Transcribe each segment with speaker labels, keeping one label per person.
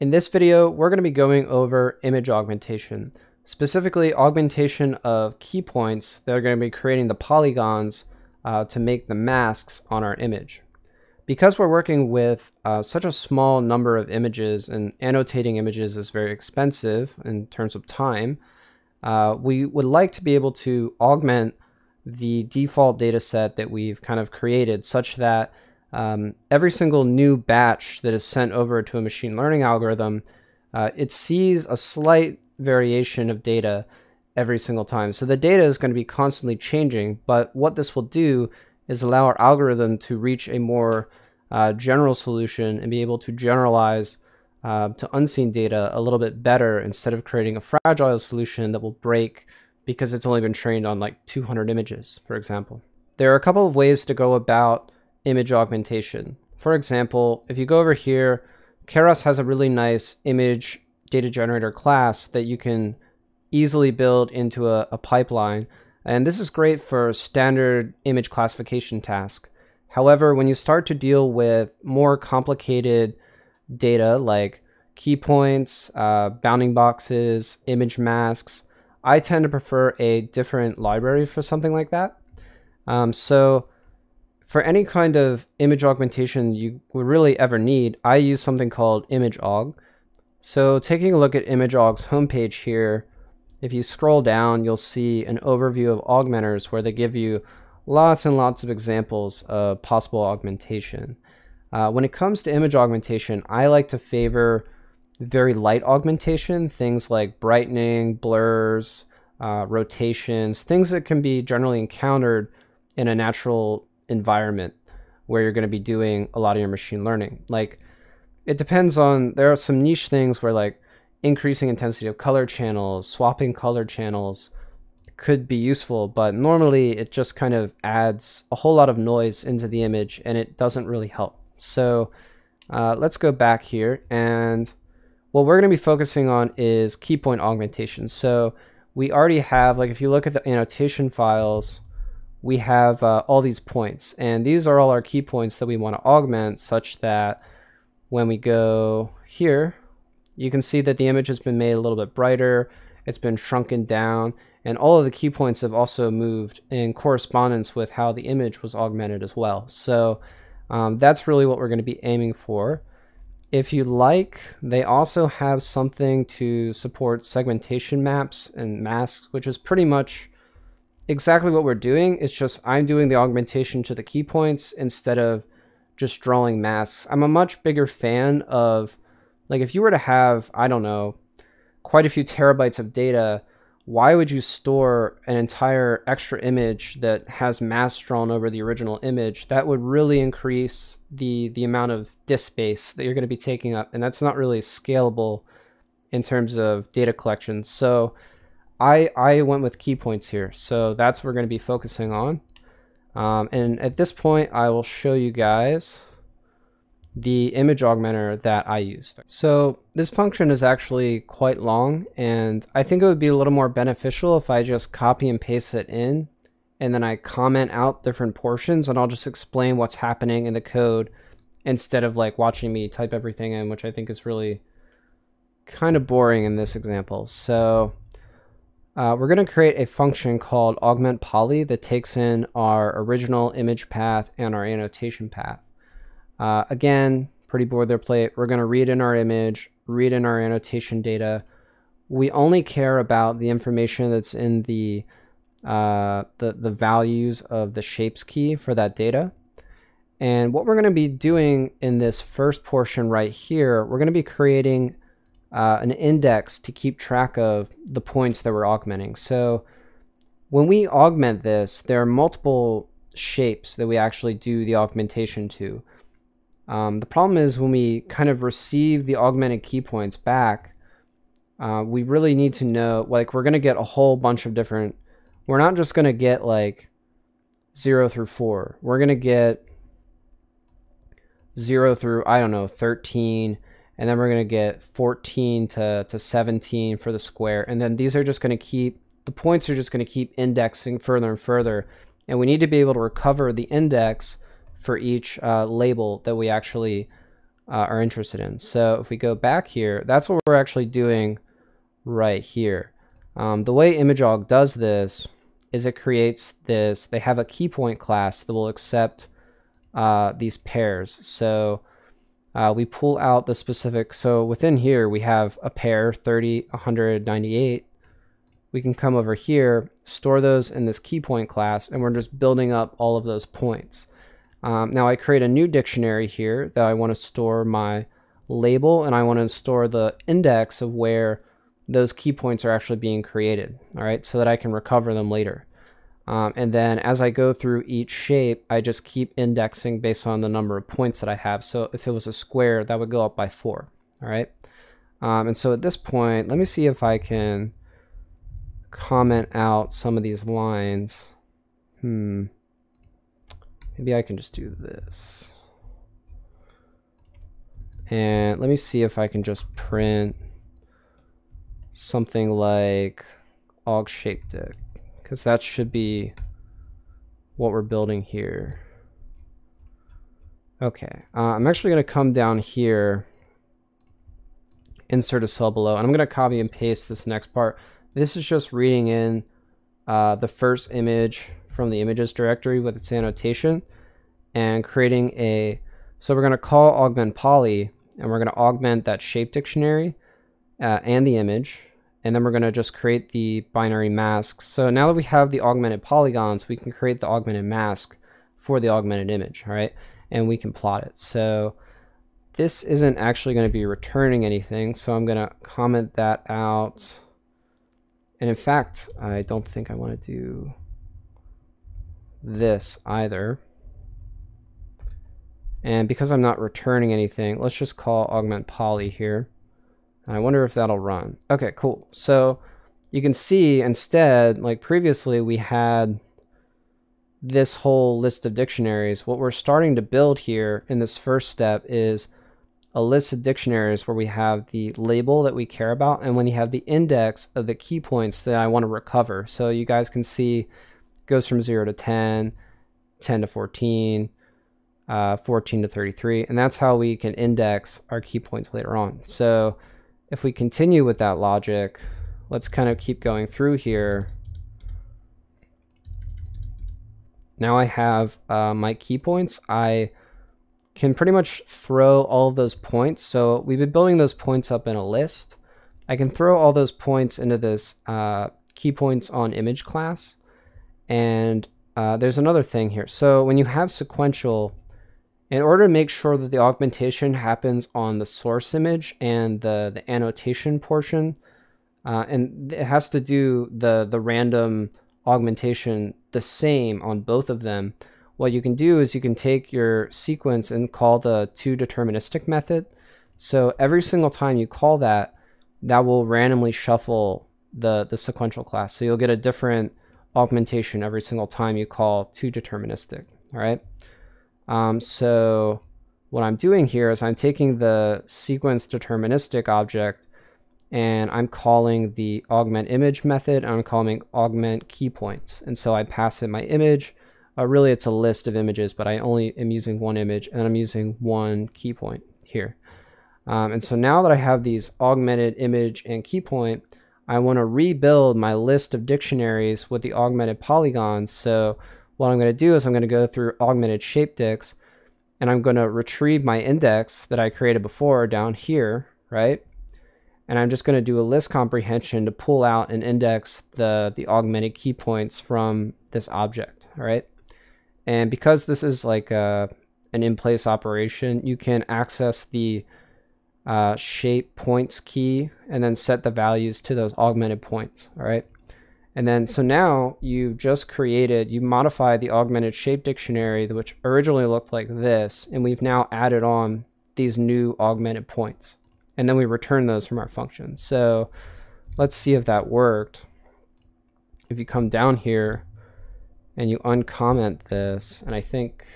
Speaker 1: In this video, we're going to be going over image augmentation, specifically augmentation of key points that are going to be creating the polygons uh, to make the masks on our image. Because we're working with uh, such a small number of images and annotating images is very expensive in terms of time, uh, we would like to be able to augment the default data set that we've kind of created such that um, every single new batch that is sent over to a machine learning algorithm, uh, it sees a slight variation of data every single time. So the data is going to be constantly changing, but what this will do is allow our algorithm to reach a more uh, general solution and be able to generalize uh, to unseen data a little bit better instead of creating a fragile solution that will break because it's only been trained on like 200 images, for example. There are a couple of ways to go about image augmentation. For example, if you go over here, Keras has a really nice image data generator class that you can easily build into a, a pipeline. And this is great for standard image classification task. However, when you start to deal with more complicated data like key points, uh, bounding boxes, image masks, I tend to prefer a different library for something like that. Um, so for any kind of image augmentation you would really ever need, I use something called imgaug. So taking a look at imgaug's homepage here, if you scroll down, you'll see an overview of augmenters where they give you lots and lots of examples of possible augmentation. Uh, when it comes to image augmentation, I like to favor very light augmentation, things like brightening, blurs, uh, rotations, things that can be generally encountered in a natural environment where you're going to be doing a lot of your machine learning. Like it depends on there are some niche things where like increasing intensity of color channels, swapping color channels could be useful, but normally it just kind of adds a whole lot of noise into the image and it doesn't really help. So uh, let's go back here and what we're going to be focusing on is key point augmentation. So we already have, like if you look at the annotation files, we have uh, all these points. And these are all our key points that we want to augment such that when we go here you can see that the image has been made a little bit brighter. It's been shrunken down. And all of the key points have also moved in correspondence with how the image was augmented as well. So um, that's really what we're going to be aiming for. If you like they also have something to support segmentation maps and masks which is pretty much exactly what we're doing. It's just I'm doing the augmentation to the key points instead of just drawing masks. I'm a much bigger fan of, like, if you were to have, I don't know, quite a few terabytes of data, why would you store an entire extra image that has masks drawn over the original image? That would really increase the, the amount of disk space that you're going to be taking up, and that's not really scalable in terms of data collection. So I, I went with key points here. So that's what we're going to be focusing on. Um, and at this point, I will show you guys the image augmenter that I used. So this function is actually quite long, and I think it would be a little more beneficial if I just copy and paste it in, and then I comment out different portions, and I'll just explain what's happening in the code instead of like watching me type everything in, which I think is really kind of boring in this example. So uh, we're going to create a function called augment poly that takes in our original image path and our annotation path. Uh, again, pretty boilerplate. We're going to read in our image, read in our annotation data. We only care about the information that's in the, uh, the, the values of the shapes key for that data. And what we're going to be doing in this first portion right here, we're going to be creating uh, an index to keep track of the points that we're augmenting. So when we augment this, there are multiple shapes that we actually do the augmentation to. Um, the problem is when we kind of receive the augmented key points back, uh, we really need to know, like we're going to get a whole bunch of different, we're not just going to get like 0 through 4. We're going to get 0 through, I don't know, 13, and then we're going to get 14 to, to 17 for the square. And then these are just going to keep, the points are just going to keep indexing further and further. And we need to be able to recover the index for each uh, label that we actually uh, are interested in. So if we go back here, that's what we're actually doing right here. Um, the way imgaug does this is it creates this, they have a key point class that will accept uh, these pairs. So uh, we pull out the specific, so within here we have a pair 30, 198. We can come over here, store those in this key point class, and we're just building up all of those points. Um, now I create a new dictionary here that I want to store my label and I want to store the index of where those key points are actually being created, all right, so that I can recover them later. Um, and then as I go through each shape, I just keep indexing based on the number of points that I have. So if it was a square, that would go up by four, all right? Um, and so at this point, let me see if I can comment out some of these lines. Hmm. Maybe I can just do this. And let me see if I can just print something like og shape dict because that should be what we're building here. Okay, uh, I'm actually going to come down here, insert a cell below, and I'm going to copy and paste this next part. This is just reading in uh, the first image from the images directory with its annotation and creating a, so we're going to call augment poly and we're going to augment that shape dictionary uh, and the image. And then we're going to just create the binary masks. So now that we have the augmented polygons, we can create the augmented mask for the augmented image, all right? And we can plot it. So this isn't actually going to be returning anything. So I'm going to comment that out. And in fact, I don't think I want to do this either. And because I'm not returning anything, let's just call augment poly here. I wonder if that'll run. Okay, cool. So you can see instead, like previously we had this whole list of dictionaries. What we're starting to build here in this first step is a list of dictionaries where we have the label that we care about and when you have the index of the key points that I want to recover. So you guys can see goes from 0 to 10, 10 to 14, uh, 14 to 33, and that's how we can index our key points later on. So if we continue with that logic, let's kind of keep going through here. Now I have uh, my key points. I can pretty much throw all of those points. So we've been building those points up in a list. I can throw all those points into this uh, key points on image class. And uh, there's another thing here. So when you have sequential, in order to make sure that the augmentation happens on the source image and the, the annotation portion, uh, and it has to do the, the random augmentation the same on both of them, what you can do is you can take your sequence and call the toDeterministic method. So every single time you call that, that will randomly shuffle the, the sequential class. So you'll get a different augmentation every single time you call toDeterministic, all right? Um, so what I'm doing here is I'm taking the sequence deterministic object and I'm calling the augment image method and I'm calling augment key points. And so I pass it my image. Uh, really, it's a list of images, but I only am using one image and I'm using one key point here. Um, and so now that I have these augmented image and key point, I want to rebuild my list of dictionaries with the augmented polygons. So what I'm going to do is I'm going to go through augmented shape dicts and I'm going to retrieve my index that I created before down here, right? And I'm just going to do a list comprehension to pull out and index the, the augmented key points from this object, all right? And because this is like a, an in-place operation, you can access the uh, shape points key and then set the values to those augmented points, all right? And then, so now you've just created, you modified the augmented shape dictionary, which originally looked like this, and we've now added on these new augmented points. And then we return those from our function. So let's see if that worked. If you come down here and you uncomment this, and I think,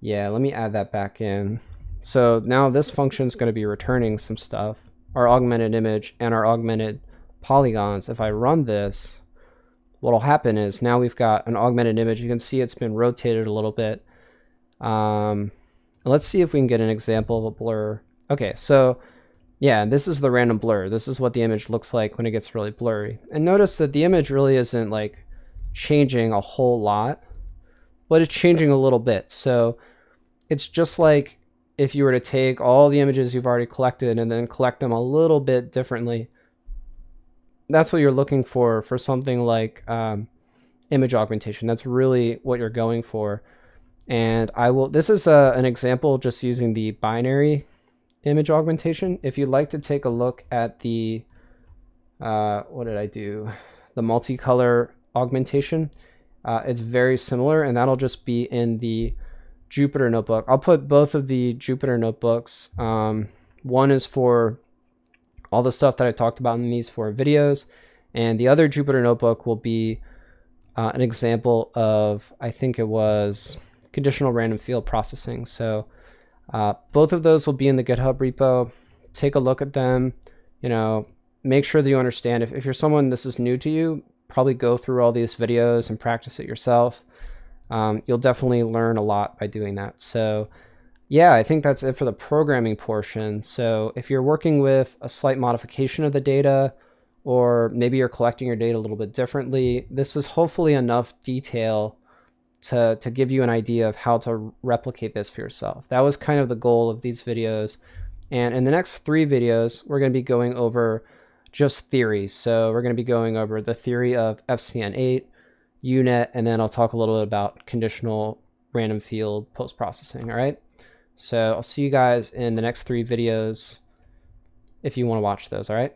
Speaker 1: yeah, let me add that back in. So now this function is going to be returning some stuff, our augmented image and our augmented polygons, if I run this, what'll happen is now we've got an augmented image. You can see it's been rotated a little bit. Um, let's see if we can get an example of a blur. Okay, so yeah, this is the random blur. This is what the image looks like when it gets really blurry. And notice that the image really isn't like changing a whole lot, but it's changing a little bit. So it's just like if you were to take all the images you've already collected and then collect them a little bit differently. That's what you're looking for for something like um, image augmentation. That's really what you're going for. And I will, this is a, uh, an example just using the binary image augmentation. If you'd like to take a look at the, uh, what did I do? The multicolor augmentation, uh, it's very similar and that'll just be in the Jupyter notebook. I'll put both of the Jupyter notebooks. Um, one is for all the stuff that I talked about in these four videos, and the other Jupyter notebook will be uh, an example of, I think it was conditional random field processing. So uh, both of those will be in the GitHub repo. Take a look at them. You know, make sure that you understand. If, if you're someone this is new to you, probably go through all these videos and practice it yourself. Um, you'll definitely learn a lot by doing that. So yeah, I think that's it for the programming portion. So if you're working with a slight modification of the data, or maybe you're collecting your data a little bit differently, this is hopefully enough detail to, to give you an idea of how to replicate this for yourself. That was kind of the goal of these videos. And in the next three videos, we're going to be going over just theories. So we're going to be going over the theory of FCN8, UNet, and then I'll talk a little bit about conditional random field post-processing, all right? So I'll see you guys in the next three videos if you want to watch those, all right?